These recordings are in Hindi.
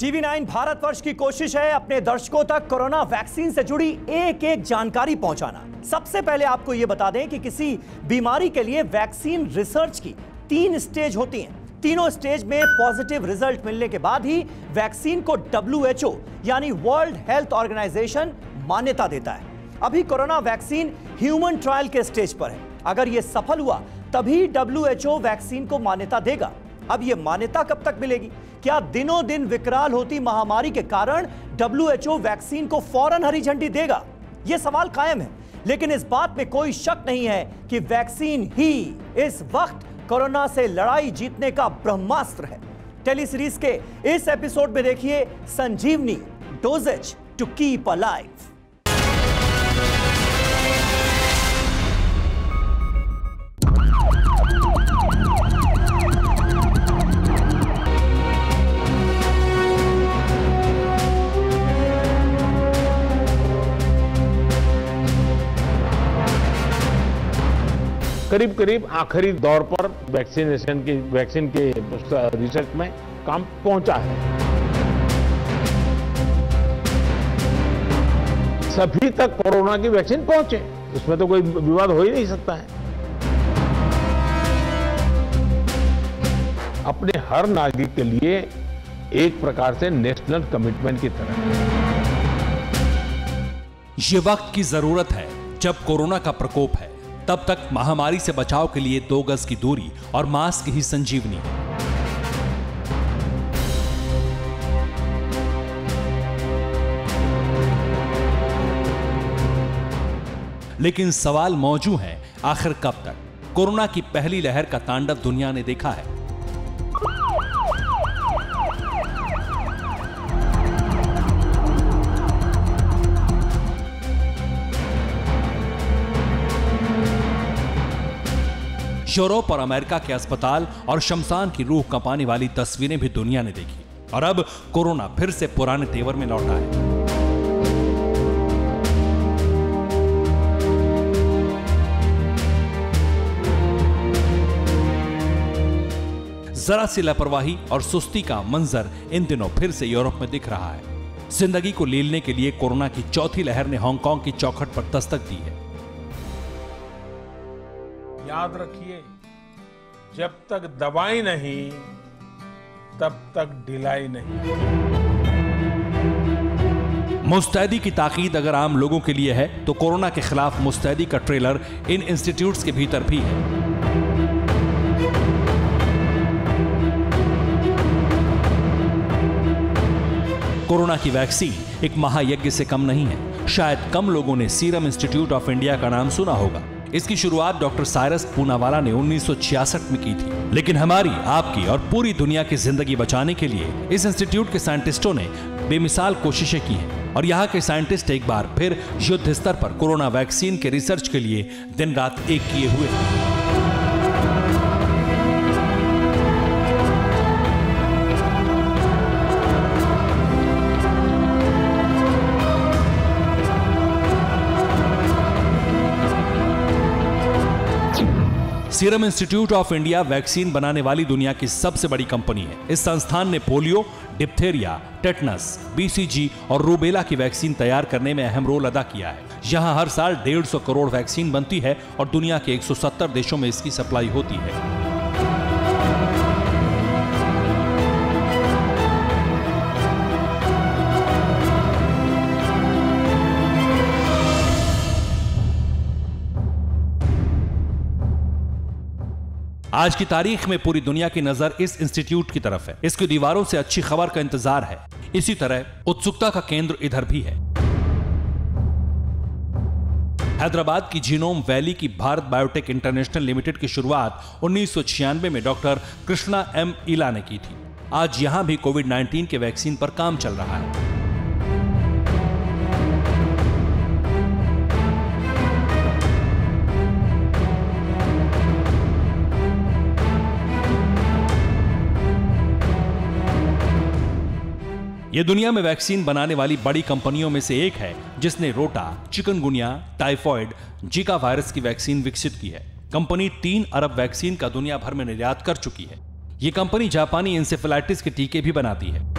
टीवी नाइन भारतवर्ष की कोशिश है अपने दर्शकों तक कोरोना वैक्सीन से जुड़ी एक एक जानकारी पहुंचाना। सबसे पहले आपको यह बता दें कि किसी बीमारी के लिए वैक्सीन रिसर्च की तीन स्टेज होती हैं। तीनों स्टेज में पॉजिटिव रिज़ल्ट मिलने के बाद ही वैक्सीन को डब्ल्यू यानी वर्ल्ड हेल्थ ऑर्गेनाइजेशन मान्यता देता है। अभी कोरोना वैक्सीन ह्यूमन ट्रायल के स्टेज पर है। अगर यह सफल हुआ, तभी डब्ल्यू वैक्सीन को मान्यता देगा। अब यह मान्यता कब तक मिलेगी? क्या दिनों दिन विकराल होती महामारी के कारण WHO वैक्सीन को फ़ौरन हरी झंडी देगा? यह सवाल कायम है, लेकिन इस बात में कोई शक नहीं है कि वैक्सीन ही इस वक्त कोरोना से लड़ाई जीतने का ब्रह्मास्त्र है। टेली सीरीज़ के इस एपिसोड में देखिए Sanjeevani doses to keep alive करीब करीब आखिरी दौर पर वैक्सीनेशन की, वैक्सीन के रिसर्च में काम पहुँचा है। सभी तक कोरोना की वैक्सीन पहुँचे। इसमें तो कोई विवाद हो ही नहीं सकता है। अपने हर नागरिक के लिए एक प्रकार से नेशनल कमिटमेंट की तरह। ये वक्त की ज़रूरत है जब कोरोना का प्रकोप है। तब तक महामारी से बचाव के लिए दो गज की दूरी और मास्क ही संजीवनी। लेकिन सवाल मौजूद है, आखिर कब तक? कोरोना की पहली लहर का तांडव दुनिया ने देखा है। यूरोप और अमेरिका के अस्पताल और शमशान की रूह कंपाने वाली तस्वीरें भी दुनिया ने देखी। और अब कोरोना फिर से पुराने तेवर में लौटा है जरा सी लापरवाही और सुस्ती का मंजर इन दिनों फिर से यूरोप में दिख रहा है। ज़िंदगी को लीलने के लिए कोरोना की चौथी लहर ने हांगकांग की चौखट पर दस्तक दी है। याद रखिए, जब तक दवाई नहीं, तब तक ढिलाई नहीं। मुस्तैदी की ताकीद अगर आम लोगों के लिए है तो कोरोना के खिलाफ मुस्तैदी का ट्रेलर इन इंस्टीट्यूट्स के भीतर भी है। कोरोना की वैक्सीन एक महायज्ञ से कम नहीं है। शायद कम लोगों ने सीरम इंस्टीट्यूट ऑफ़ इंडिया का नाम सुना होगा। इसकी शुरुआत डॉक्टर साइरस पूनावाला ने 1966 में की थी। लेकिन हमारी, आपकी और पूरी दुनिया की ज़िंदगी बचाने के लिए इस इंस्टीट्यूट के साइंटिस्टों ने बेमिसाल कोशिशें की हैं और यहाँ के साइंटिस्ट एक बार फिर युद्ध स्तर पर कोरोना वैक्सीन के रिसर्च के लिए दिन रात एक किए हुए हैं serum institute of India vaccine बनाने वाली दुनिया की सबसे बड़ी कंपनी है। इस संस्थान ने पोलियो, डिप्थेरिया, टेटनस बीसीजी और रूबेला की वैक्सीन तैयार करने में अहम रोल अदा किया है। यहाँ हर साल 150 करोड़ वैक्सीन बनती है और दुनिया के 170 देशों में इसकी सप्लाई होती है। आज की तारीख में पूरी दुनिया की नज़र इस इंस्टीट्यूट की तरफ़ है। इसकी दीवारों से अच्छी खबर का इंतज़ार है। इसी तरह, उत्सुकता का केंद्र इधर भी है। हैदराबाद की जीनोम वैली की भारत बायोटेक इंटरनेशनल लिमिटेड की शुरुआत उन्नीस सौ छियानवे में डॉक्टर कृष्णा एम इला ने की थी। आज यहाँ भी कोविड 19 के वैक्सीन पर काम चल रहा है। ये दुनिया में वैक्सीन बनाने वाली बड़ी कंपनियों में से एक है, जिसने rota, chikungunya, typhoid, zika virus की वैक्सीन विकसित की है। कंपनी तीन अरब वैक्सीन का दुनिया भर में निर्यात कर चुकी है। ये कंपनी जापानी इंसेफेलाइटिस के टीके भी बनाती है।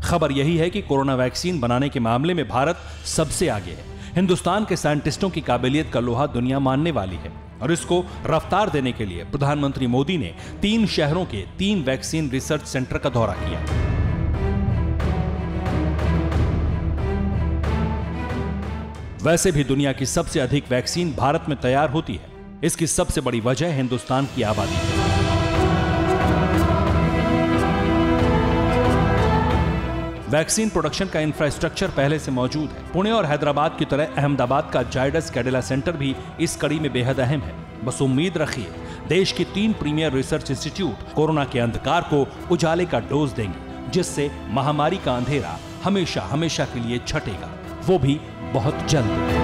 खबर यही है कि कोरोना वैक्सीन बनाने के मामले में भारत सबसे आगे है। हिंदुस्तान के साइंटिस्टों की काबिलियत का लोहा दुनिया मानने वाली है। और इसको रफ्तार देने के लिए प्रधानमंत्री मोदी ने तीन शहरों के तीन वैक्सीन रिसर्च सेंटर का दौरा किया। वैसे भी दुनिया की सबसे अधिक वैक्सीन भारत में तैयार होती है। इसकी सबसे बड़ी वजह हिंदुस्तान की आबादी है। वैक्सीन प्रोडक्शन का इंफ्रास्ट्रक्चर पहले से मौजूद है। पुणे और हैदराबाद की तरह अहमदाबाद का जायडस कैडेला सेंटर भी इस कड़ी में बेहद अहम है। बस उम्मीद रखिए, देश की तीन प्रीमियर रिसर्च इंस्टीट्यूट कोरोना के अंधकार को उजाले का डोज देंगे, जिससे महामारी का अंधेरा हमेशा हमेशा के लिए छटेगा। वो भी बहुत जल्द।